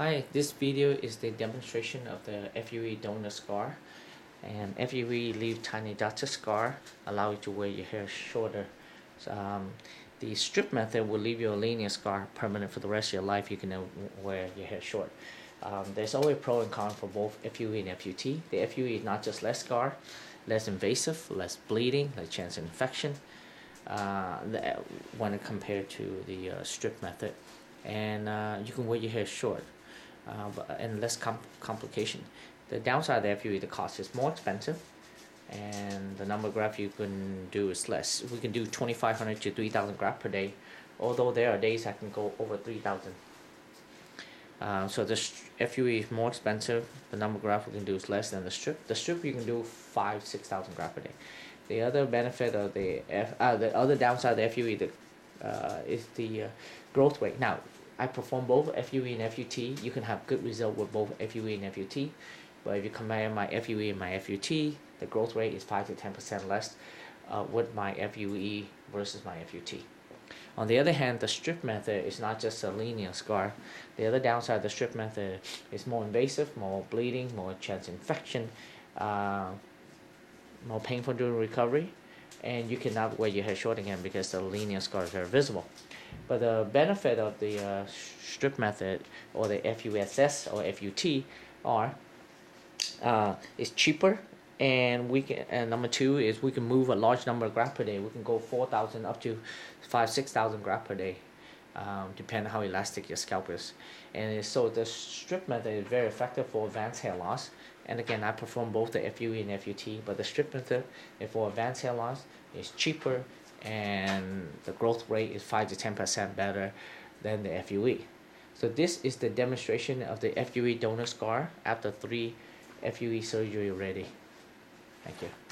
Hi, this video is the demonstration of the FUE donor scar. And FUE leave tiny dots of scar, allow you to wear your hair shorter. So, um, the strip method will leave you a linear scar permanent for the rest of your life. You can wear your hair short. Um, there's always pro and con for both FUE and FUT. The FUE is not just less scar, less invasive, less bleeding, less chance of infection uh, when compared to the uh, strip method. And uh, you can wear your hair short but- and less com- complication. The downside of the FUE, the cost is more expensive, and the number of graft you can do is less. We can do 2,500 to 3,000 graft per day, although there are days I can go over 3,000. Uh, so the FUE is more expensive. The number of graft we can do is less than the strip. The strip you can do five, six thousand graft per day. The other benefit of the F, uh, the other downside of the FUE the, uh, is the uh, growth rate. Now, I perform both FUE and FUT. You can have good result with both FUE and FUT. But if you compare my FUE and my FUT, the growth rate is five to ten percent less uh, with my FUE versus my FUT. On the other hand, the strip method is not just a linear scar. The other downside of the strip method is more invasive, more bleeding, more chance infection, uh, more painful during recovery, and you cannot wear your hair short again because the linear scars are visible. But the benefit of the uh, strip method or the FUSS or FUT are uh, is cheaper and we can and number two is we can move a large number of graft per day. We can go four thousand up to five six thousand graft per day, um, depending how elastic your scalp is. And so the strip method is very effective for advanced hair loss. And again, I perform both the FUE and FUT, but the strip method for advanced hair loss is cheaper and the growth rate is five to ten percent better than the FUE. So this is the demonstration of the FUE donor scar after three FUE surgery already. Thank you.